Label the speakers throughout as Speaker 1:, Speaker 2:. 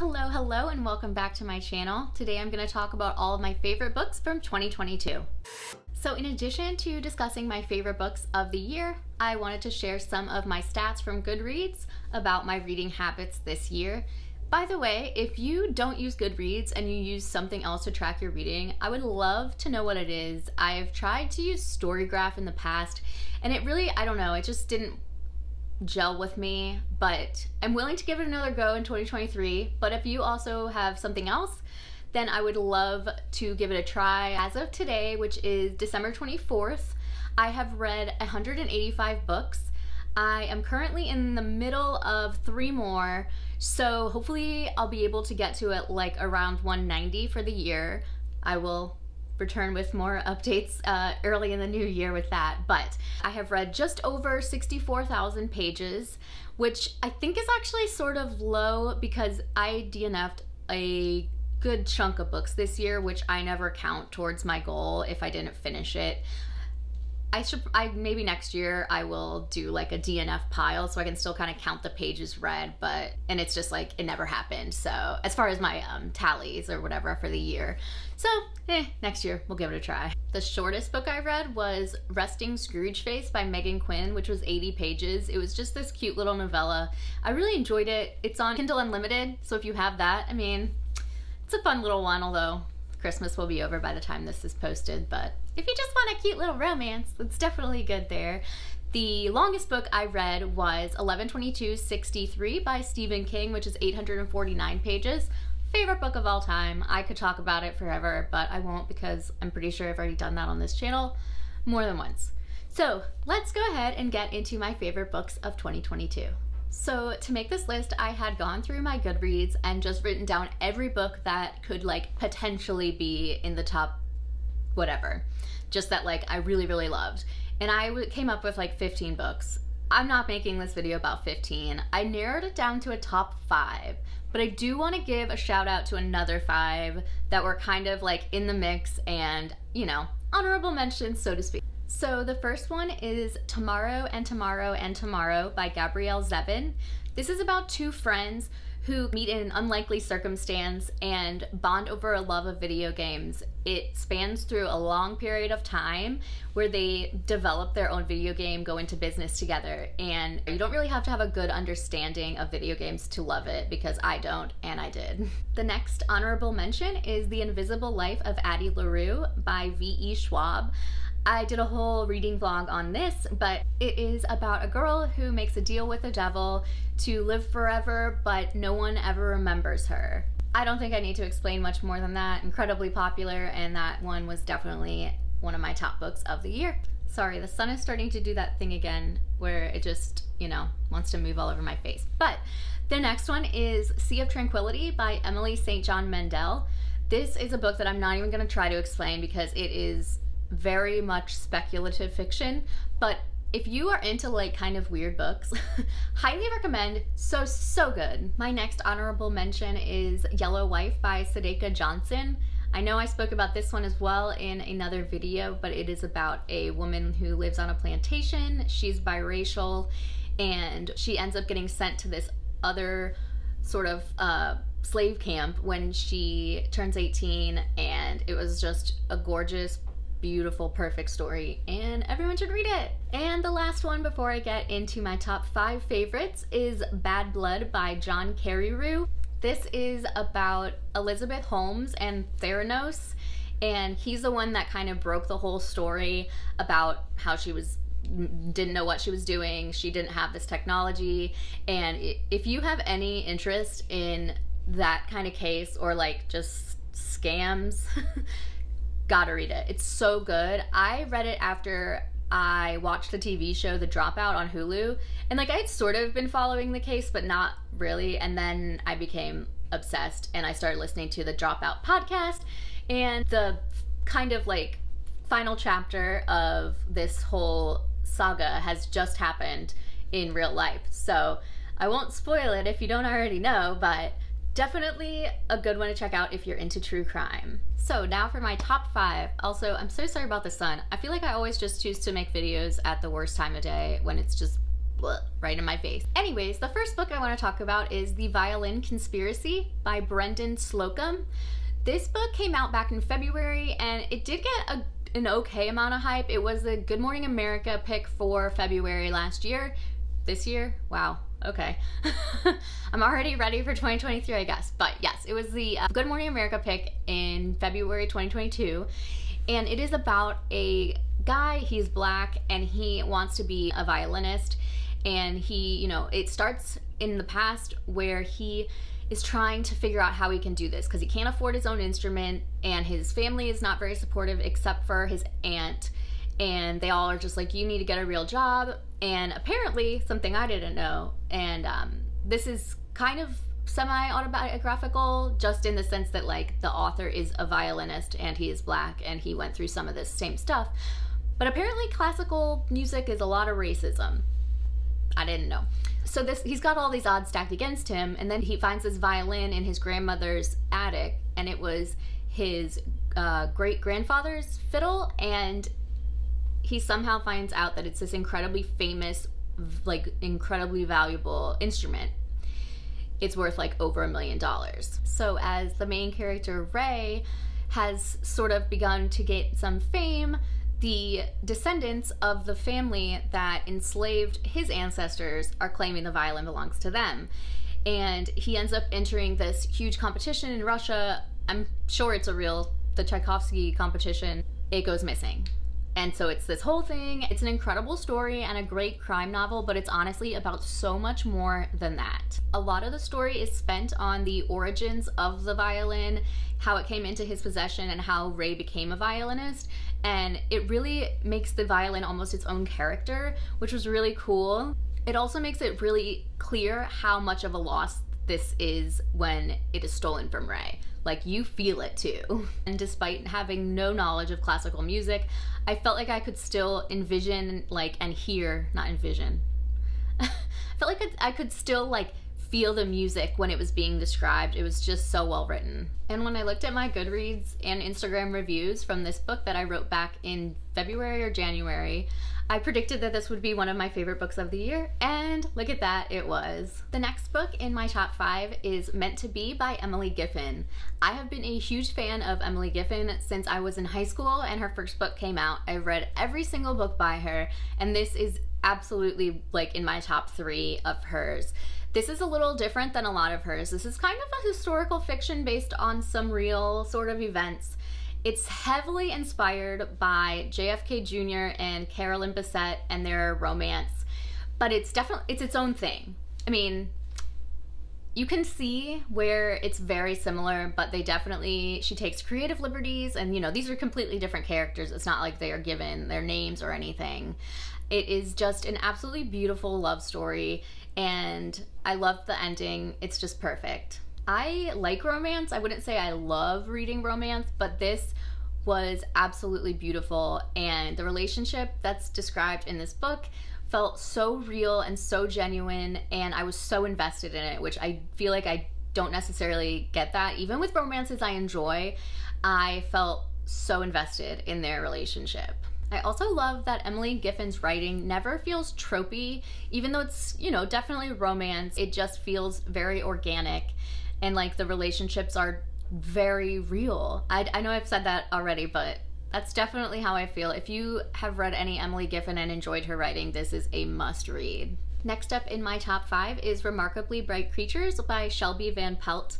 Speaker 1: Hello, hello, and welcome back to my channel. Today I'm going to talk about all of my favorite books from 2022. So in addition to discussing my favorite books of the year, I wanted to share some of my stats from Goodreads about my reading habits this year. By the way, if you don't use Goodreads and you use something else to track your reading, I would love to know what it is. I've tried to use Storygraph in the past, and it really, I don't know, it just didn't gel with me, but I'm willing to give it another go in 2023. But if you also have something else, then I would love to give it a try. As of today, which is December 24th, I have read 185 books. I am currently in the middle of three more, so hopefully I'll be able to get to it like around 190 for the year. I will return with more updates uh, early in the new year with that. But I have read just over 64,000 pages, which I think is actually sort of low because I DNF'd a good chunk of books this year, which I never count towards my goal if I didn't finish it. I should I maybe next year I will do like a DNF pile so I can still kind of count the pages read, but and it's just like it never happened. So as far as my um, tallies or whatever for the year, so eh, next year we'll give it a try. The shortest book I read was Resting Scrooge Face by Meghan Quinn, which was 80 pages. It was just this cute little novella. I really enjoyed it. It's on Kindle Unlimited, so if you have that, I mean, it's a fun little one, although Christmas will be over by the time this is posted, but if you just want a cute little romance, it's definitely good there. The longest book I read was 112263 by Stephen King, which is 849 pages. Favorite book of all time. I could talk about it forever, but I won't because I'm pretty sure I've already done that on this channel more than once. So let's go ahead and get into my favorite books of 2022. So to make this list, I had gone through my Goodreads and just written down every book that could like potentially be in the top whatever. Just that like I really, really loved. And I came up with like 15 books. I'm not making this video about 15. I narrowed it down to a top five, but I do want to give a shout out to another five that were kind of like in the mix and, you know, honorable mentions, so to speak. So the first one is Tomorrow and Tomorrow and Tomorrow by Gabrielle Zevin. This is about two friends who meet in an unlikely circumstance and bond over a love of video games. It spans through a long period of time where they develop their own video game, go into business together, and you don't really have to have a good understanding of video games to love it because I don't and I did. The next honorable mention is The Invisible Life of Addie LaRue by V.E. Schwab. I did a whole reading vlog on this, but it is about a girl who makes a deal with the devil to live forever, but no one ever remembers her. I don't think I need to explain much more than that. Incredibly popular, and that one was definitely one of my top books of the year. Sorry, the sun is starting to do that thing again where it just, you know, wants to move all over my face. But the next one is Sea of Tranquility by Emily St. John Mandel. This is a book that I'm not even going to try to explain because it is very much speculative fiction, but if you are into like kind of weird books, highly recommend. So, so good. My next honorable mention is Yellow Wife by Sadeqa Johnson. I know I spoke about this one as well in another video, but it is about a woman who lives on a plantation. She's biracial and she ends up getting sent to this other sort of uh, slave camp when she turns 18 and it was just a gorgeous beautiful, perfect story, and everyone should read it. And the last one before I get into my top five favorites is Bad Blood by John Carreyrou. This is about Elizabeth Holmes and Theranos, and he's the one that kind of broke the whole story about how she was didn't know what she was doing. She didn't have this technology. And if you have any interest in that kind of case or like just scams, Gotta read it. It's so good. I read it after I watched the TV show The Dropout on Hulu. And like I had sort of been following the case, but not really. And then I became obsessed and I started listening to the Dropout podcast. And the kind of like final chapter of this whole saga has just happened in real life. So I won't spoil it if you don't already know, but definitely a good one to check out if you're into true crime. So now for my top five. Also, I'm so sorry about the sun. I feel like I always just choose to make videos at the worst time of day when it's just right in my face. Anyways, the first book I want to talk about is The Violin Conspiracy by Brendan Slocumb. This book came out back in February and it did get a, an okay amount of hype. It was the Good Morning America pick for February last year. This year? Wow. Okay. I'm already ready for 2023, I guess. But yes, it was the uh, Good Morning America pick in February 2022. And it is about a guy, he's black, and he wants to be a violinist. And he, you know, it starts in the past where he is trying to figure out how he can do this because he can't afford his own instrument and his family is not very supportive except for his aunt and they all are just like you need to get a real job. And apparently something i didn't know and um, this is kind of semi-autobiographical just in the sense that like the author is a violinist and he is black and he went through some of this same stuff. But apparently classical music is a lot of racism. I didn't know. So this he's got all these odds stacked against him and then he finds this violin in his grandmother's attic and it was his uh, great grandfather's fiddle and he somehow finds out that it's this incredibly famous like incredibly valuable instrument it's worth like over a million dollars so as the main character ray has sort of begun to get some fame the descendants of the family that enslaved his ancestors are claiming the violin belongs to them. And he ends up entering this huge competition in Russia. I'm sure it's a real, the Tchaikovsky competition. It goes missing. And so it's this whole thing. It's an incredible story and a great crime novel, but it's honestly about so much more than that. A lot of the story is spent on the origins of the violin, how it came into his possession, and how Ray became a violinist. And it really makes the violin almost its own character, which was really cool. It also makes it really clear how much of a loss this is when it is stolen from Ray. Like you feel it too. And despite having no knowledge of classical music, I felt like I could still envision like and hear, not envision. I felt like I could still like feel the music when it was being described. It was just so well written. And when I looked at my Goodreads and Instagram reviews from this book that I wrote back in February or January, I predicted that this would be one of my favorite books of the year, and look at that, it was. The next book in my top five is Meant to Be by Emily Giffin. I have been a huge fan of Emily Giffin since I was in high school and her first book came out. I've read every single book by her, and this is absolutely like in my top three of hers. This is a little different than a lot of hers. This is kind of a historical fiction based on some real sort of events. It's heavily inspired by JFK Jr. and Carolyn Bessette and their romance, but it's definitely it's its own thing. I mean, you can see where it's very similar, but they definitely she takes creative liberties and you know, these are completely different characters. It's not like they are given their names or anything. It is just an absolutely beautiful love story and I love the ending. It's just perfect. I like romance. I wouldn't say I love reading romance, but this was absolutely beautiful. And the relationship that's described in this book felt so real and so genuine. And I was so invested in it, which I feel like I don't necessarily get that. Even with romances I enjoy, I felt so invested in their relationship. I also love that Emily Giffin's writing never feels tropey, even though it's, you know, definitely romance. It just feels very organic and like the relationships are very real. I, I know I've said that already, but that's definitely how I feel. If you have read any Emily Giffin and enjoyed her writing, this is a must read. Next up in my top five is Remarkably Bright Creatures by Shelby Van Pelt.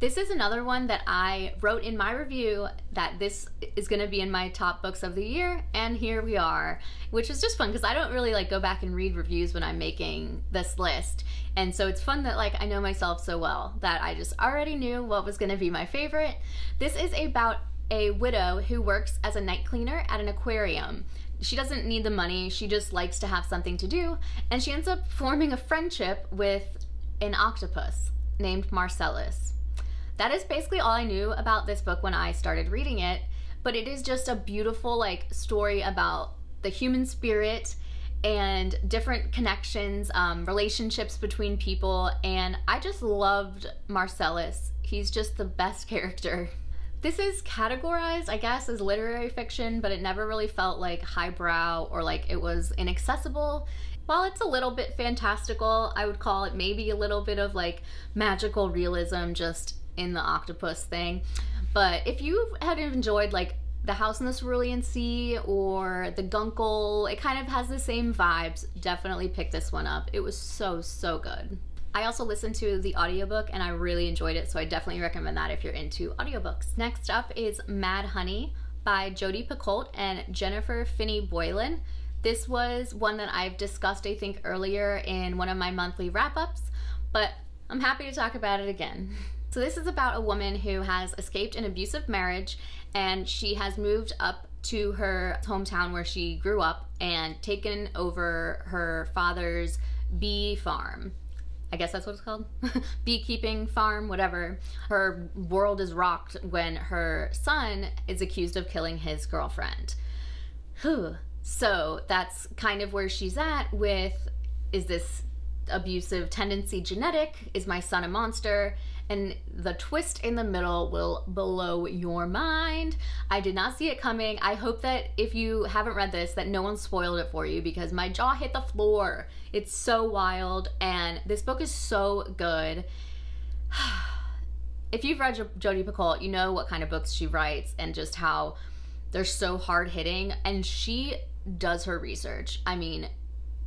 Speaker 1: This is another one that I wrote in my review that this is going to be in my top books of the year, and here we are, which is just fun because I don't really like go back and read reviews when I'm making this list. And so it's fun that like I know myself so well that I just already knew what was going to be my favorite. This is about a widow who works as a night cleaner at an aquarium. She doesn't need the money, she just likes to have something to do, and she ends up forming a friendship with an octopus named Marcellus. That is basically all I knew about this book when I started reading it, but it is just a beautiful like story about the human spirit and different connections, um, relationships between people, and I just loved Marcellus. He's just the best character. This is categorized, I guess, as literary fiction, but it never really felt like highbrow or like it was inaccessible while it's a little bit fantastical, I would call it maybe a little bit of like magical realism just in the octopus thing. But if you had enjoyed like the House in the Cerulean Sea or The Guncle, it kind of has the same vibes. Definitely pick this one up. It was so, so good. I also listened to the audiobook and I really enjoyed it, so I definitely recommend that if you're into audiobooks. Next up is Mad Honey by Jodi Picoult and Jennifer Finney Boylan. This was one that I've discussed, I think, earlier in one of my monthly wrap ups, but I'm happy to talk about it again. So, this is about a woman who has escaped an abusive marriage and she has moved up to her hometown where she grew up and taken over her father's bee farm. I guess that's what it's called. Beekeeping farm, whatever. Her world is rocked when her son is accused of killing his girlfriend. Whew. So that's kind of where she's at with is this abusive tendency genetic? Is my son a monster? And the twist in the middle will blow your mind. I did not see it coming. I hope that if you haven't read this, that no one spoiled it for you because my jaw hit the floor. It's so wild, and this book is so good. if you've read Jodi Picoult, you know what kind of books she writes and just how they're so hard hitting. And she does her research. I mean,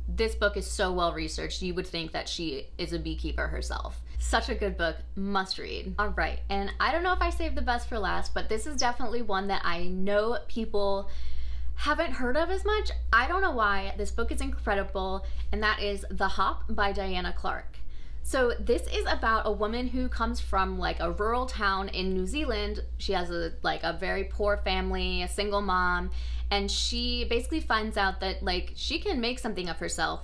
Speaker 1: this book is so well researched, you would think that she is a beekeeper herself. Such a good book, must read. All right, and I don't know if I saved the best for last, but this is definitely one that I know people haven't heard of as much. I don't know why. This book is incredible, and that is The Hop by Diana Clarke. So this is about a woman who comes from like a rural town in New Zealand. She has a like a very poor family, a single mom, and she basically finds out that like she can make something of herself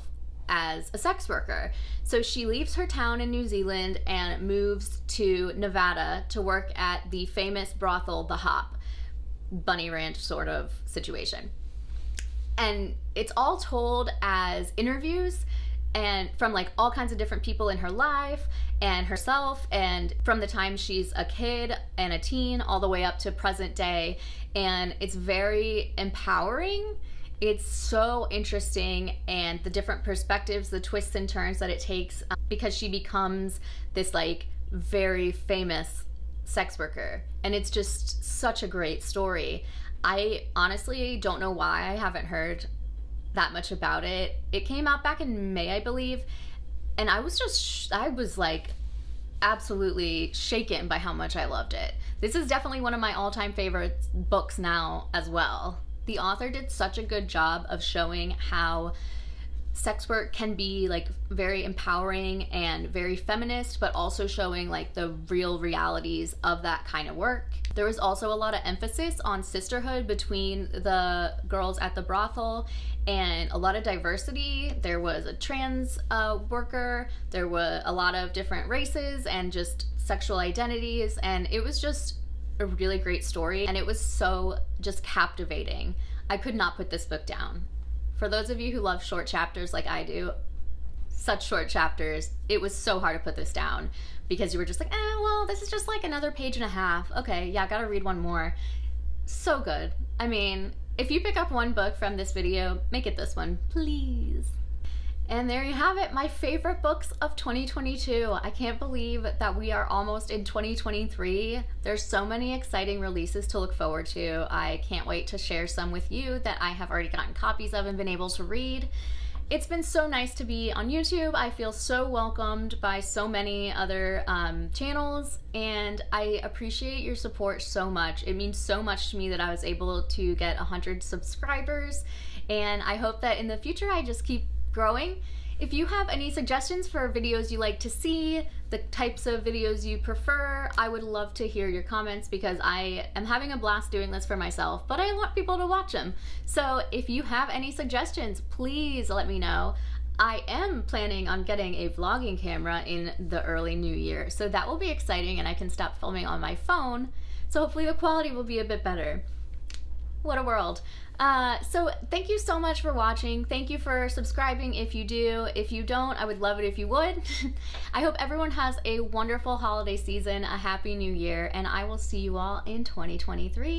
Speaker 1: as a sex worker. So she leaves her town in New Zealand and moves to Nevada to work at the famous brothel The Hop. Bunny Ranch sort of situation. And it's all told as interviews and from like all kinds of different people in her life and herself and from the time she's a kid and a teen all the way up to present day and it's very empowering it's so interesting and the different perspectives the twists and turns that it takes um, because she becomes this like very famous sex worker and it's just such a great story i honestly don't know why i haven't heard that much about it. It came out back in May, I believe, and I was just I was like absolutely shaken by how much I loved it. This is definitely one of my all-time favorite books now as well. The author did such a good job of showing how sex work can be like very empowering and very feminist, but also showing like the real realities of that kind of work. There was also a lot of emphasis on sisterhood between the girls at the brothel and a lot of diversity. There was a trans uh, worker, there were a lot of different races and just sexual identities, and it was just a really great story and it was so just captivating. I could not put this book down for those of you who love short chapters like I do, such short chapters, it was so hard to put this down because you were just like, eh, well, this is just like another page and a half. Okay, yeah, I gotta read one more. So good. I mean, if you pick up one book from this video, make it this one, please. And there you have it, my favorite books of 2022. I can't believe that we are almost in 2023. There's so many exciting releases to look forward to. I can't wait to share some with you that I have already gotten copies of and been able to read. It's been so nice to be on YouTube. I feel so welcomed by so many other um, channels, and I appreciate your support so much. It means so much to me that I was able to get 100 subscribers, and I hope that in the future I just keep growing. If you have any suggestions for videos you like to see, the types of videos you prefer, I would love to hear your comments because I am having a blast doing this for myself, but I want people to watch them. So if you have any suggestions, please let me know. I am planning on getting a vlogging camera in the early new year, so that will be exciting and I can stop filming on my phone, so hopefully the quality will be a bit better. What a world. Uh, so thank you so much for watching. Thank you for subscribing if you do. If you don't, I would love it if you would. I hope everyone has a wonderful holiday season, a happy new year, and I will see you all in 2023.